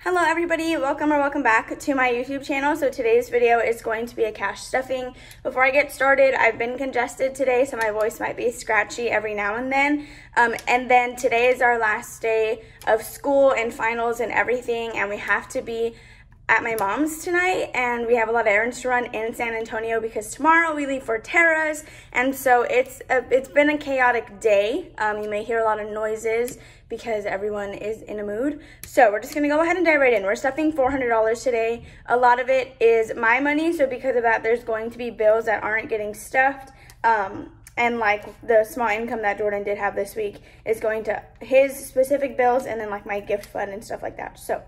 Hello everybody, welcome or welcome back to my YouTube channel. So today's video is going to be a cash stuffing. Before I get started, I've been congested today, so my voice might be scratchy every now and then. Um, and then today is our last day of school and finals and everything, and we have to be at my mom's tonight and we have a lot of errands to run in San Antonio because tomorrow we leave for Tara's and so it's a, it's been a chaotic day. Um, you may hear a lot of noises because everyone is in a mood. So we're just gonna go ahead and dive right in. We're stuffing $400 today. A lot of it is my money so because of that there's going to be bills that aren't getting stuffed. Um, and like the small income that Jordan did have this week is going to his specific bills and then like my gift fund and stuff like that. So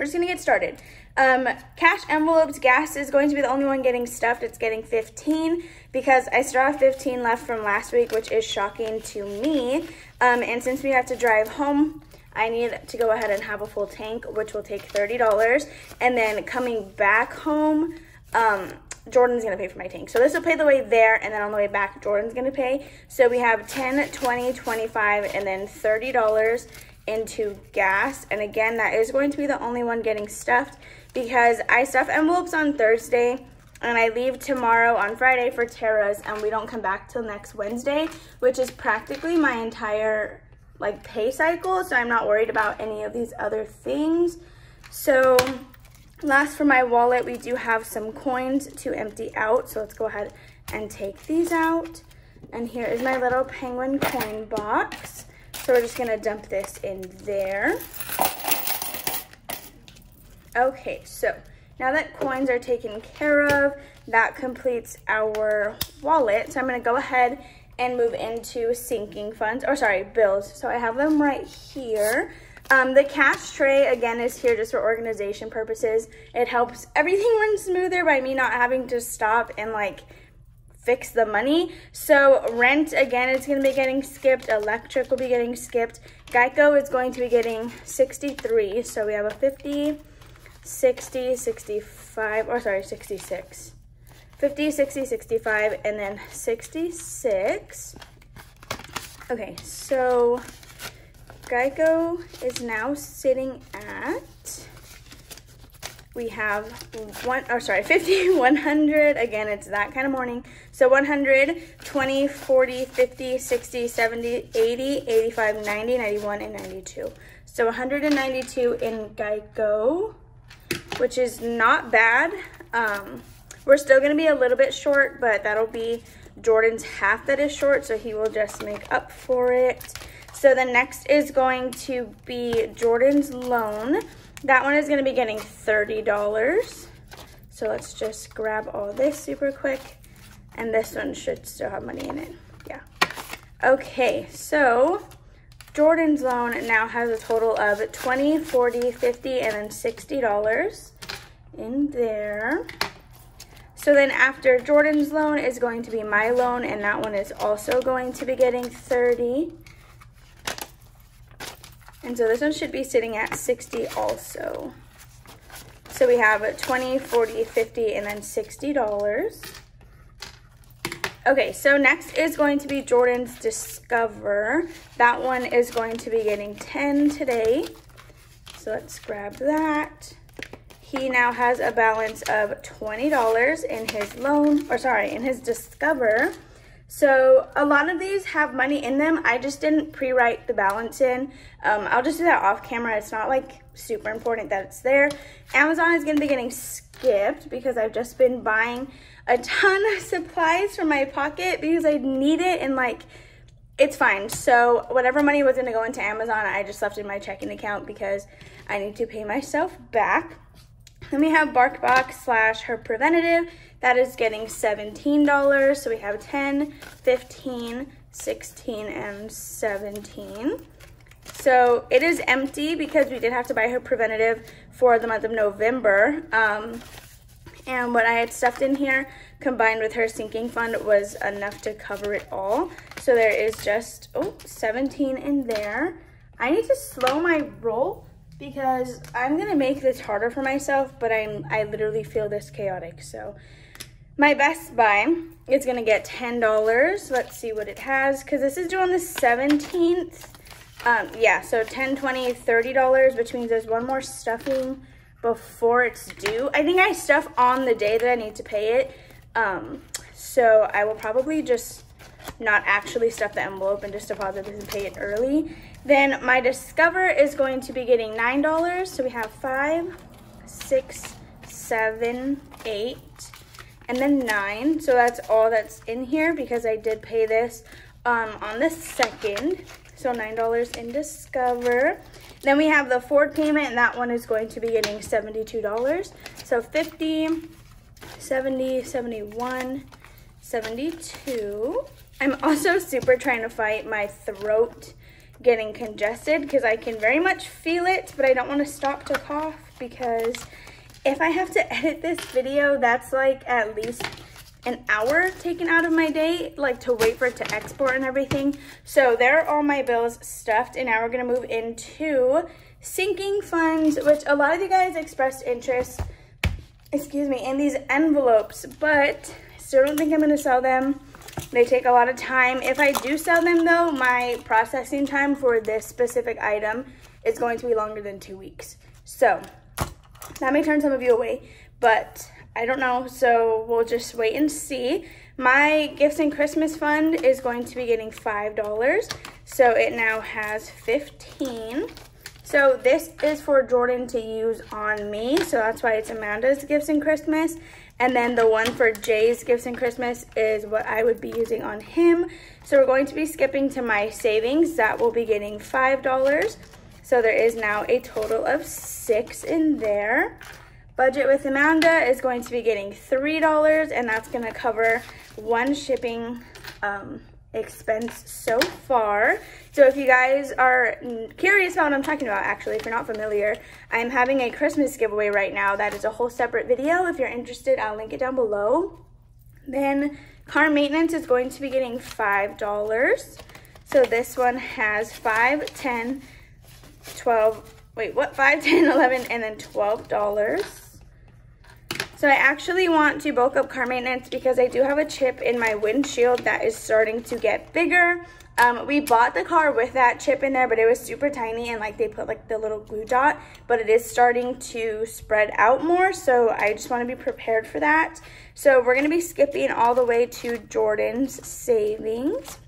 we're just gonna get started. Um, cash envelopes, gas is going to be the only one getting stuffed. It's getting 15 because I still have 15 left from last week, which is shocking to me. Um, and since we have to drive home, I need to go ahead and have a full tank, which will take $30. And then coming back home, um, Jordan's gonna pay for my tank. So this will pay the way there, and then on the way back, Jordan's gonna pay. So we have 10, 20, 25, and then $30 into gas. And again, that is going to be the only one getting stuffed because I stuff envelopes on Thursday and I leave tomorrow on Friday for Tara's and we don't come back till next Wednesday, which is practically my entire like pay cycle. So I'm not worried about any of these other things. So last for my wallet, we do have some coins to empty out. So let's go ahead and take these out. And here is my little penguin coin box. So we're just gonna dump this in there. Okay, so now that coins are taken care of, that completes our wallet. So I'm gonna go ahead and move into sinking funds, or sorry, bills. So I have them right here. Um, the cash tray, again, is here just for organization purposes. It helps everything run smoother by me not having to stop and like fix the money. So rent, again, is going to be getting skipped. Electric will be getting skipped. Geico is going to be getting 63. So we have a 50, 60, 65, or sorry, 66. 50, 60, 65, and then 66. Okay, so Geico is now sitting at we have one, oh sorry, 50, 100, again, it's that kind of morning. So 100, 20, 40, 50, 60, 70, 80, 85, 90, 91, and 92. So 192 in Geico, which is not bad. Um, we're still gonna be a little bit short, but that'll be Jordan's half that is short, so he will just make up for it. So the next is going to be Jordan's loan. That one is gonna be getting $30. So let's just grab all this super quick. And this one should still have money in it, yeah. Okay, so Jordan's loan now has a total of 20, 40, 50, and then $60 in there. So then after Jordan's loan is going to be my loan, and that one is also going to be getting 30. And so this one should be sitting at 60 also. So we have 20, 40, 50, and then $60. Okay, so next is going to be Jordan's Discover. That one is going to be getting 10 today. So let's grab that. He now has a balance of $20 in his loan, or sorry, in his Discover. So a lot of these have money in them. I just didn't pre-write the balance in. Um, I'll just do that off camera. It's not like super important that it's there. Amazon is gonna be getting skipped because I've just been buying a ton of supplies from my pocket because I need it and like, it's fine. So whatever money was gonna go into Amazon, I just left in my checking account because I need to pay myself back. Then we have BarkBox slash Her Preventative. That is getting $17. So we have 10, 15, 16, and 17. So it is empty because we did have to buy her preventative for the month of November. Um, and what I had stuffed in here combined with her sinking fund was enough to cover it all. So there is just, oh, 17 in there. I need to slow my roll because I'm gonna make this harder for myself, but I'm, I literally feel this chaotic. So my Best Buy is gonna get $10. Let's see what it has, because this is due on the 17th. Um, yeah, so 10 20 $30, which means there's one more stuffing before it's due. I think I stuff on the day that I need to pay it. Um, so I will probably just not actually stuff the envelope and just deposit this and pay it early. Then my Discover is going to be getting $9. So we have five, six, seven, eight, and then nine. So that's all that's in here because I did pay this um, on the second. So $9 in Discover. Then we have the Ford payment, and that one is going to be getting $72. So 50, 70, 71, 72. I'm also super trying to fight my throat getting congested because I can very much feel it, but I don't want to stop to cough because if I have to edit this video, that's like at least an hour taken out of my day, like to wait for it to export and everything. So there are all my bills stuffed, and now we're gonna move into sinking funds, which a lot of you guys expressed interest, excuse me, in these envelopes, but I still don't think I'm gonna sell them. They take a lot of time. If I do sell them though, my processing time for this specific item is going to be longer than two weeks. So that may turn some of you away, but I don't know, so we'll just wait and see. My gifts and Christmas fund is going to be getting $5, so it now has 15. So this is for Jordan to use on me, so that's why it's Amanda's gifts and Christmas. And then the one for Jay's gifts and Christmas is what I would be using on him. So we're going to be skipping to my savings. That will be getting $5. So there is now a total of six in there. Budget with Amanda is going to be getting $3 and that's gonna cover one shipping um, expense so far. So if you guys are curious about what I'm talking about, actually, if you're not familiar, I'm having a Christmas giveaway right now. That is a whole separate video. If you're interested, I'll link it down below. Then car maintenance is going to be getting $5. So this one has 5, 10, 12, wait, what? 5, 10, 11, and then $12. So I actually want to bulk up car maintenance because I do have a chip in my windshield that is starting to get bigger. Um, we bought the car with that chip in there, but it was super tiny and like they put like the little glue dot, but it is starting to spread out more. So I just want to be prepared for that. So we're going to be skipping all the way to Jordan's savings.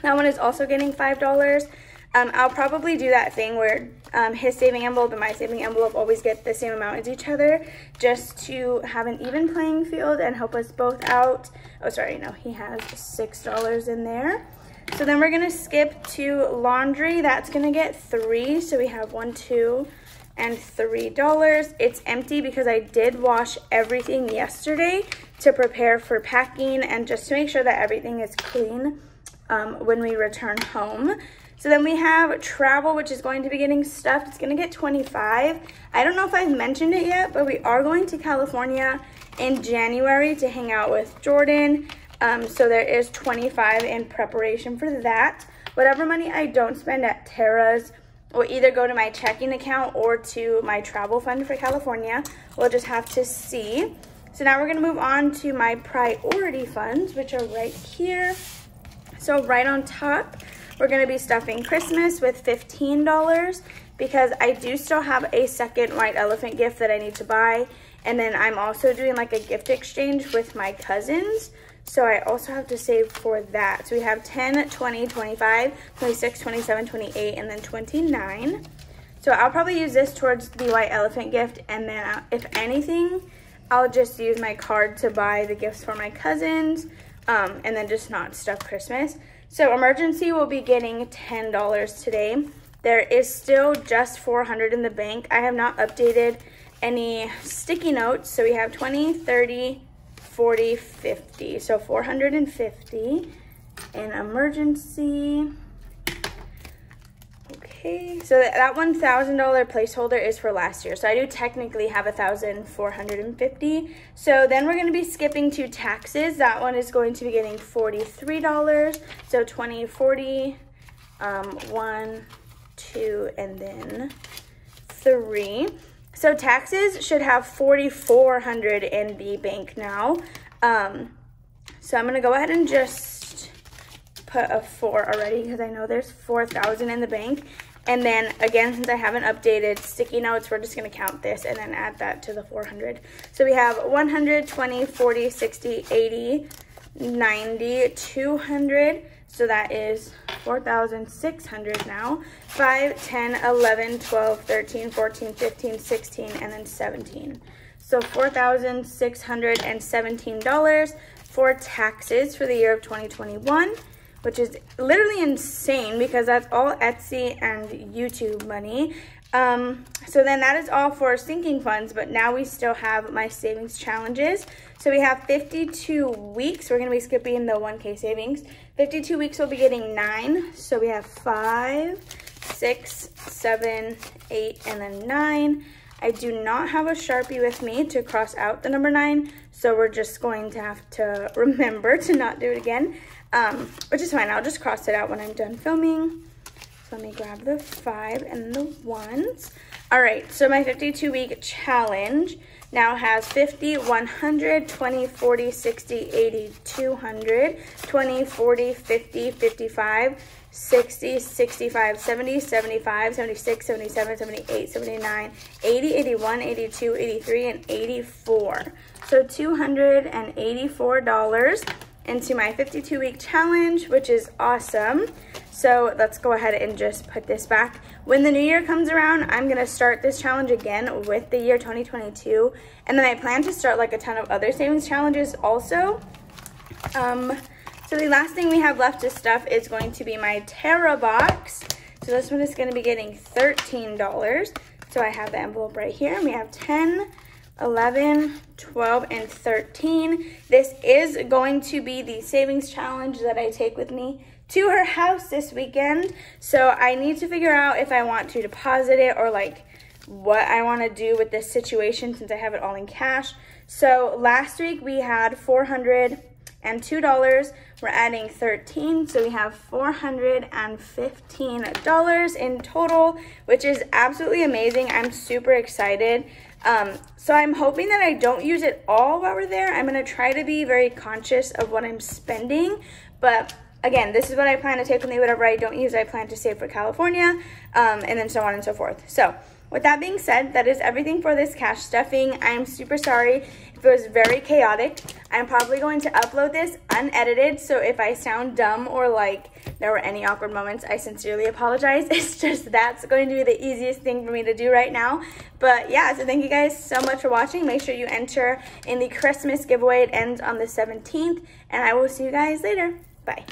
That one is also getting $5. Um, I'll probably do that thing where um, his saving envelope and my saving envelope always get the same amount as each other just to have an even playing field and help us both out. Oh, sorry, no, he has $6 in there. So then we're gonna skip to laundry. That's gonna get three. So we have one, two, and $3. It's empty because I did wash everything yesterday to prepare for packing and just to make sure that everything is clean um, when we return home. So then we have travel, which is going to be getting stuffed. It's going to get 25. I don't know if I've mentioned it yet, but we are going to California in January to hang out with Jordan. Um, so there is 25 in preparation for that. Whatever money I don't spend at Tara's will either go to my checking account or to my travel fund for California. We'll just have to see. So now we're going to move on to my priority funds, which are right here. So right on top, we're gonna be stuffing Christmas with $15 because I do still have a second white elephant gift that I need to buy. And then I'm also doing like a gift exchange with my cousins. So I also have to save for that. So we have 10, 20, 25, 26, 27, 28, and then 29. So I'll probably use this towards the white elephant gift. And then if anything, I'll just use my card to buy the gifts for my cousins. Um, and then just not stuff Christmas. So emergency will be getting $10 today. There is still just 400 in the bank. I have not updated any sticky notes. So we have 20, 30, 40, 50. So 450 in emergency. Okay, so that $1,000 placeholder is for last year. So I do technically have 1,450. So then we're gonna be skipping to taxes. That one is going to be getting $43. So 20, 40, um, one, two, and then three. So taxes should have 4,400 in the bank now. Um, so I'm gonna go ahead and just put a four already because I know there's 4,000 in the bank. And then again, since I haven't updated sticky notes, we're just gonna count this and then add that to the 400. So we have 100, 20, 40, 60, 80, 90, 200. So that is 4,600 now. 5, 10, 11, 12, 13, 14, 15, 16, and then 17. So $4,617 for taxes for the year of 2021 which is literally insane because that's all Etsy and YouTube money. Um, so then that is all for sinking funds, but now we still have my savings challenges. So we have 52 weeks. We're going to be skipping the 1K savings. 52 weeks, we'll be getting nine. So we have five, six, seven, eight, and then nine. I do not have a Sharpie with me to cross out the number nine, so we're just going to have to remember to not do it again um, which is fine. I'll just cross it out when I'm done filming. So let me grab the five and the ones. All right, so my 52 week challenge now has 50, 100, 20, 40, 60, 80, 200, 20, 40, 50, 55, 60, 65, 70, 75, 76, 77, 78, 79, 80, 81, 82, 83, and 84. So $284 into my 52 week challenge, which is awesome. So let's go ahead and just put this back. When the new year comes around, I'm gonna start this challenge again with the year 2022. And then I plan to start like a ton of other savings challenges also. Um, so the last thing we have left to stuff is going to be my Tara box. So this one is gonna be getting $13. So I have the envelope right here and we have 10, 11, 12, and 13. This is going to be the savings challenge that I take with me to her house this weekend. So I need to figure out if I want to deposit it or like what I want to do with this situation since I have it all in cash. So last week we had 400 and $2. We're adding 13, so we have $415 in total, which is absolutely amazing. I'm super excited. Um, so I'm hoping that I don't use it all while we're there. I'm gonna try to be very conscious of what I'm spending, but again, this is what I plan to take with me. Whatever I don't use, I plan to save for California, um, and then so on and so forth. So with that being said, that is everything for this cash stuffing. I'm super sorry if it was very chaotic. I'm probably going to upload this unedited, so if I sound dumb or like there were any awkward moments, I sincerely apologize. It's just that's going to be the easiest thing for me to do right now. But yeah, so thank you guys so much for watching. Make sure you enter in the Christmas giveaway. It ends on the 17th, and I will see you guys later. Bye.